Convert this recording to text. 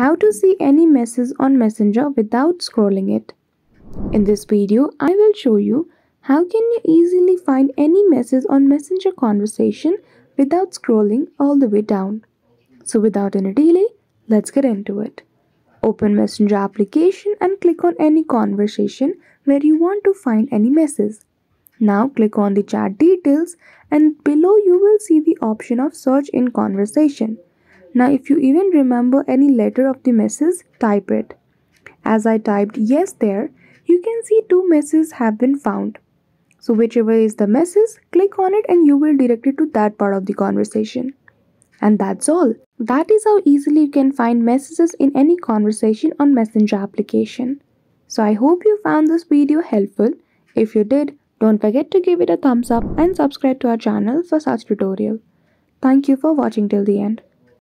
How to see any message on Messenger without scrolling it. In this video, I will show you how can you easily find any message on Messenger conversation without scrolling all the way down. So without any delay, let's get into it. Open Messenger application and click on any conversation where you want to find any message. Now click on the chat details and below you will see the option of search in conversation. Now if you even remember any letter of the message, type it. As I typed yes there, you can see two messages have been found. So whichever is the message, click on it and you will direct it to that part of the conversation. And that's all. That is how easily you can find messages in any conversation on Messenger application. So I hope you found this video helpful. If you did, don't forget to give it a thumbs up and subscribe to our channel for such tutorial. Thank you for watching till the end.